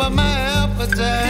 over my appetite.